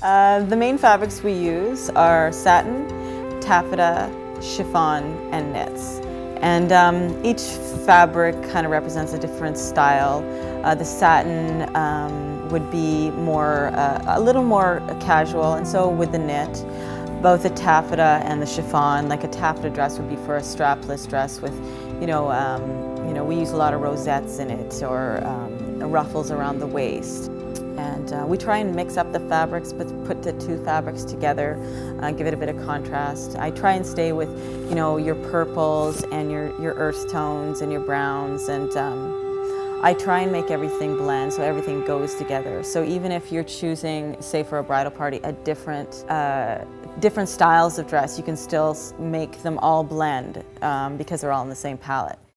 Uh, the main fabrics we use are satin, taffeta, chiffon, and knits. And um, each fabric kind of represents a different style. Uh, the satin um, would be more, uh, a little more casual, and so would the knit. Both the taffeta and the chiffon, like a taffeta dress would be for a strapless dress with, you know, um, you know, we use a lot of rosettes in it or um, ruffles around the waist. And uh, we try and mix up the fabrics, but put the two fabrics together, uh, give it a bit of contrast. I try and stay with, you know, your purples and your, your earth tones and your browns. And um, I try and make everything blend so everything goes together. So even if you're choosing, say for a bridal party, a different, uh, different styles of dress, you can still make them all blend um, because they're all in the same palette.